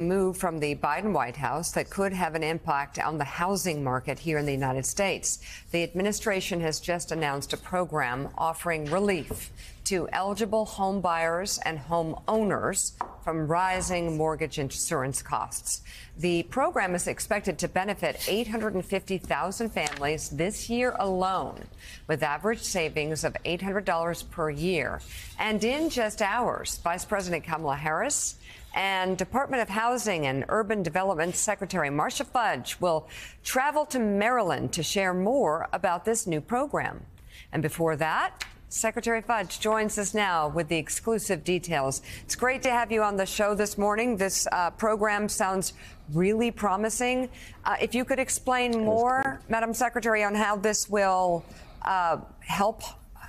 move from the Biden White House that could have an impact on the housing market here in the United States. The administration has just announced a program offering relief to eligible home buyers and home owners from rising mortgage insurance costs. The program is expected to benefit 850,000 families this year alone, with average savings of $800 per year. And in just hours, Vice President Kamala Harris and Department of Housing and Urban Development Secretary Marcia Fudge will travel to Maryland to share more about this new program. And before that, Secretary Fudge joins us now with the exclusive details. It's great to have you on the show this morning. This uh, program sounds really promising. Uh, if you could explain more, Madam Secretary, on how this will uh, help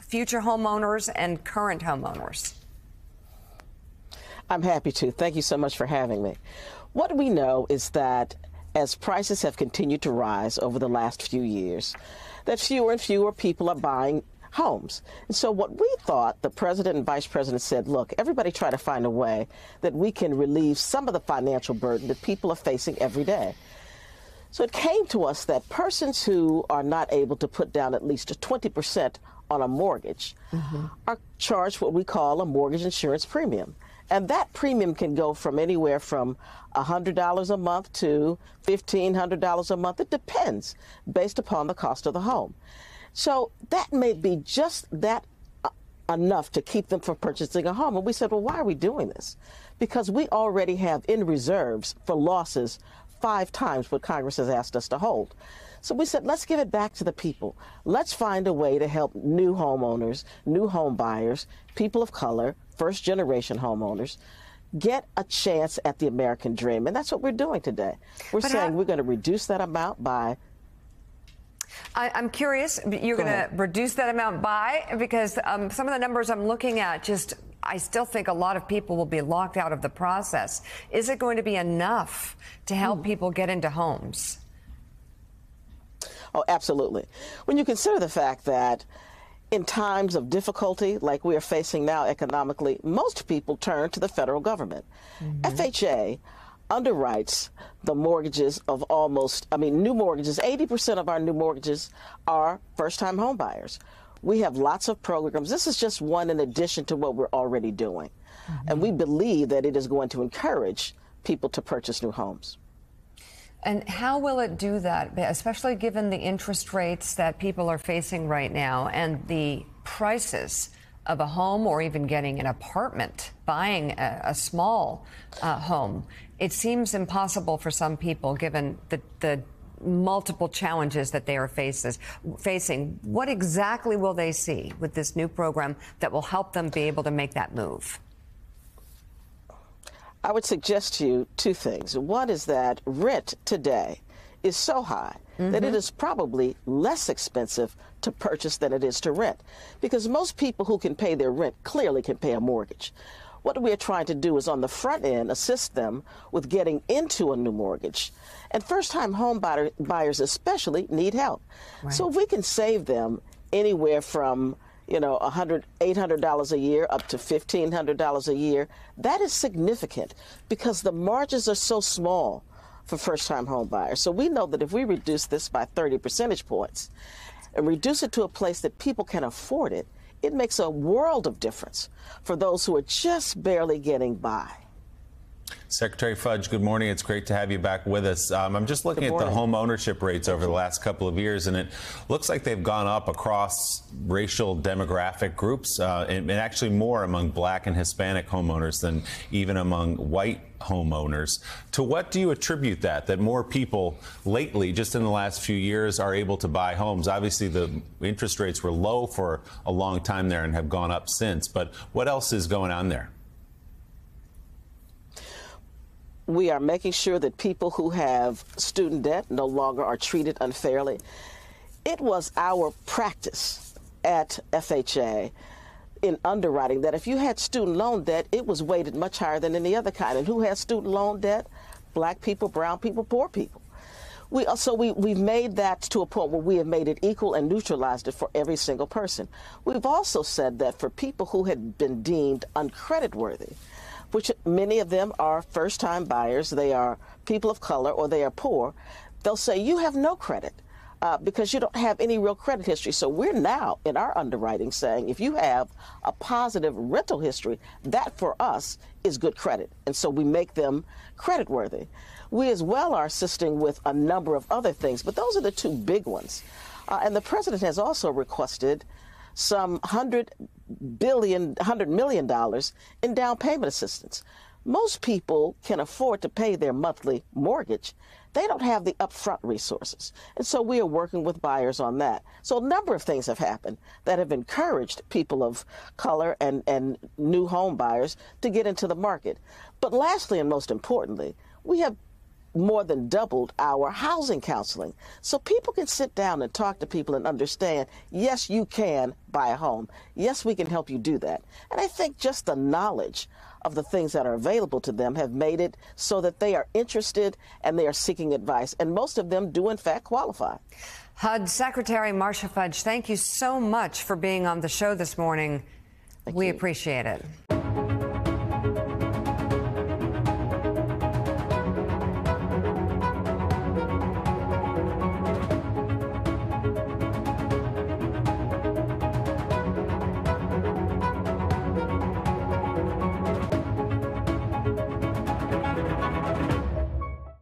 future homeowners and current homeowners. I'm happy to. Thank you so much for having me. What we know is that as prices have continued to rise over the last few years, that fewer and fewer people are buying homes. And so what we thought, the president and vice president said, look, everybody try to find a way that we can relieve some of the financial burden that people are facing every day. So it came to us that persons who are not able to put down at least 20% on a mortgage mm-hmm. are charged what we call a mortgage insurance premium. And that premium can go from anywhere from $100 a month to $1,500 a month. It depends based upon the cost of the home. So that may be just that uh, enough to keep them from purchasing a home. And we said, well, why are we doing this? Because we already have in reserves for losses five times what Congress has asked us to hold. So we said, let's give it back to the people. Let's find a way to help new homeowners, new home buyers, people of color, first generation homeowners get a chance at the American dream. And that's what we're doing today. We're but saying we're going to reduce that amount by I, am curious, you're going to reduce that amount by because um, some of the numbers I'm looking at just I still think a lot of people will be locked out of the process. Is it going to be enough to help hmm. people get into homes? Oh, absolutely. When you consider the fact that in times of difficulty like we are facing now economically, most people turn to the federal government. Mm-hmm. FHA underwrites the mortgages of almost, I mean, new mortgages. 80% of our new mortgages are first time homebuyers. We have lots of programs. This is just one in addition to what we're already doing. Mm-hmm. And we believe that it is going to encourage people to purchase new homes. And how will it do that, especially given the interest rates that people are facing right now and the prices of a home or even getting an apartment, buying a, a small uh, home? It seems impossible for some people given the, the multiple challenges that they are faces, facing. What exactly will they see with this new program that will help them be able to make that move? I would suggest to you two things. One is that rent today is so high mm-hmm. that it mm-hmm. probably less expensive to purchase than it is to rent. Because most people who can pay their rent clearly can pay a mortgage. What we are trying to do is on the front end assist them with getting into a new mortgage. And first time home buyer, buyers especially need help. Right. So if we can save them anywhere from you know, $100, $800 a year up to $1,500 a year, that is significant because the margins are so small for first time home buyers. So we know that if we reduce this by 30 percentage points and reduce it to a place that people can afford it, it makes a world of difference for those who are just barely getting by. Secretary Fudge, good morning. It's great to have you back with us. Um, I'm just looking at the home ownership rates over the last couple of years, and it looks like they've gone up across racial demographic groups, uh, and, and, actually more among black and Hispanic homeowners than even among white homeowners. To what do you attribute that? That more people lately, just in the last few years, are able to buy homes? Obviously, the interest rates were low for a long time there and have gone up since, but what else is going on there? We are making sure that people who have student debt no longer are treated unfairly. It was our practice at FHA in underwriting that if you had student loan debt, it was weighted much higher than any other kind. And who has student loan debt? Black people, brown people, poor people. We, so we, we've made that to a point where we have made it equal and neutralized it for every single person. We've also said that for people who had been deemed uncreditworthy, which many of them are first time buyers, they are people of color, or they are poor, they'll say, You have no credit. Uh, because you don't have any real credit history. So we're now in our underwriting saying if you have a positive rental history, that for us is good credit. And so we make them credit worthy. We as well are assisting with a number of other things, but those are the two big ones. Uh, and the president has also requested some hundred billion, hundred million dollars in down payment assistance. Most people can afford to pay their monthly mortgage. They don't have the upfront resources. And so we are working with buyers on that. So a number of things have happened that have encouraged people of color and, and new home buyers to get into the market. But lastly, and most importantly, we have more than doubled our housing counseling. So people can sit down and talk to people and understand, yes, you can buy a home. Yes, we can help you do that. And I think just the knowledge of the things that are available to them have made it so that they are interested and they are seeking advice. And most of them do, in fact, qualify. HUD Secretary Marcia Fudge, thank you so much for being on the show this morning. Thank we you. appreciate it.